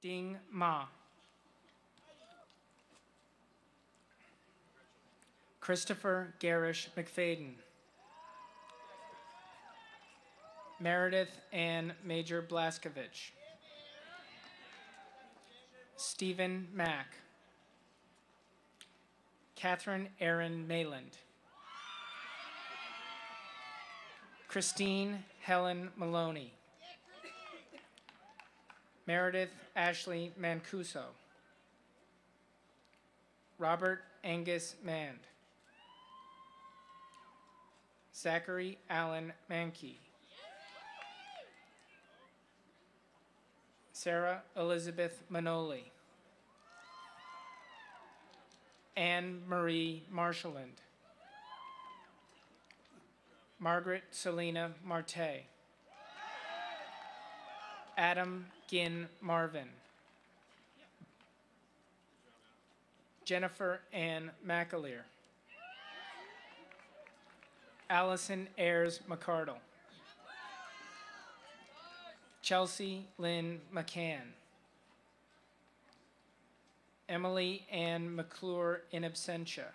Ding Ma. Christopher Garish McFadden. Meredith Ann Major Blaskovich. Stephen Mack. Catherine Aaron Mayland. Christine Helen Maloney. Meredith Ashley Mancuso. Robert Angus Mand. Zachary Allen Mankey. Sarah Elizabeth Manoli. Anne Marie Marshallland. Margaret Selena Marte. Adam Ginn Marvin. Jennifer Ann McAleer. Allison Ayers McCardle. Chelsea Lynn McCann. Emily Ann McClure in absentia.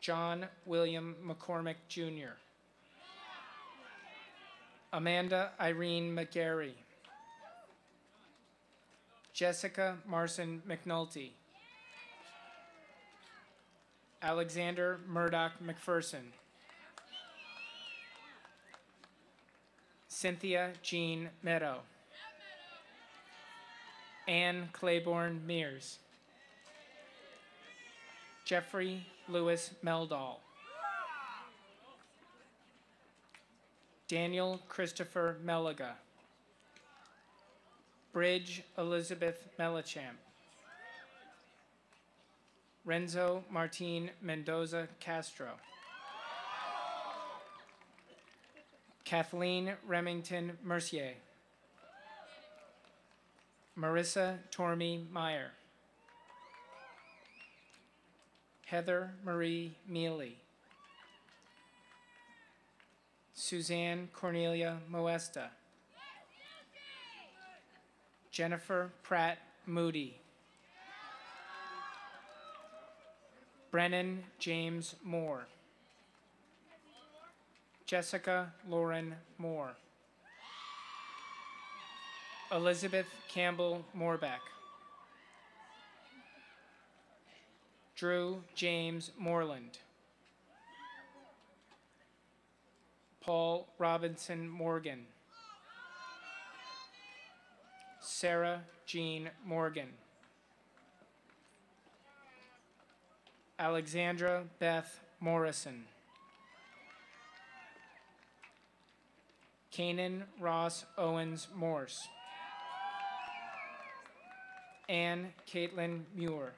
John William McCormick Jr. Amanda Irene McGarry. Jessica Marson McNulty. Alexander Murdoch McPherson. Cynthia Jean Meadow. Anne Claiborne Mears. Jeffrey Lewis Meldall. Daniel Christopher Meliga. Bridge Elizabeth Melichamp. Renzo Martin Mendoza Castro. Kathleen Remington Mercier. Marissa Tormey Meyer. Heather Marie Mealy. Suzanne Cornelia Moesta. Jennifer Pratt Moody. Brennan James Moore. Jessica Lauren Moore. Elizabeth Campbell Moorbeck. Drew James Moreland. Paul Robinson Morgan. Sarah Jean Morgan. Alexandra Beth Morrison. Kanan Ross Owens Morse. Anne Caitlin Muir.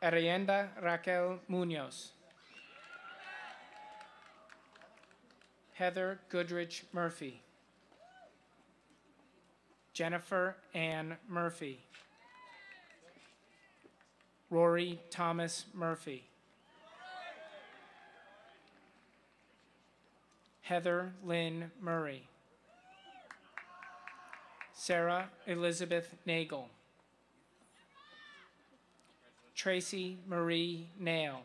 Arienda Raquel Munoz. Heather Goodrich Murphy. Jennifer Ann Murphy. Rory Thomas Murphy. Heather Lynn Murray. Sarah Elizabeth Nagel. Tracy Marie Nail.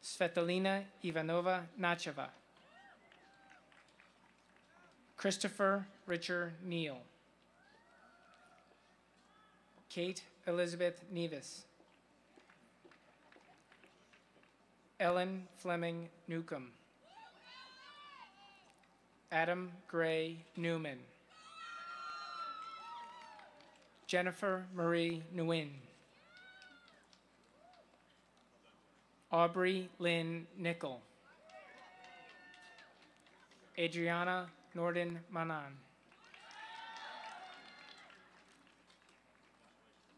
Svetlana Ivanova Nacheva. Christopher Richard Neal. Kate Elizabeth Nevis. Ellen Fleming Newcomb. Adam Gray Newman. Jennifer Marie Nguyen. Aubrey Lynn Nickel. Adriana Norden Manan.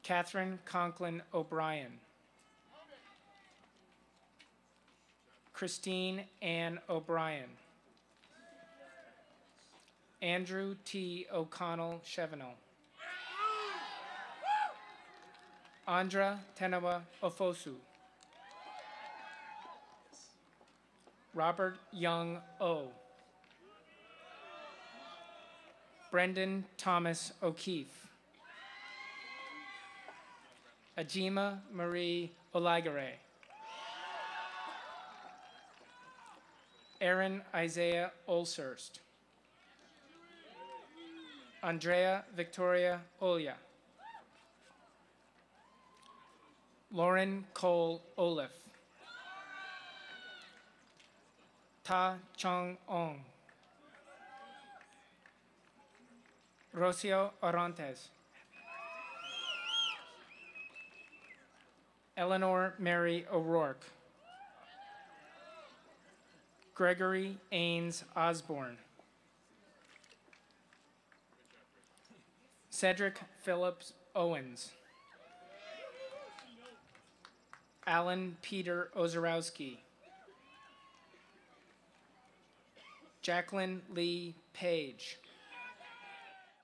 Catherine Conklin O'Brien. Christine Ann O'Brien. Andrew T. O'Connell Chevenel. Andra Tenawa Ofosu. Robert Young O. Brendan Thomas O'Keefe. Ajima Marie Oligare. Aaron Isaiah Olshurst. Andrea Victoria Olia. Lauren Cole Olaf. Ta Chong Ong. Rocio Orantes. Eleanor Mary O'Rourke. Gregory Ains Osborne. Cedric Phillips Owens. Alan Peter Ozarowski. Jacqueline Lee Page.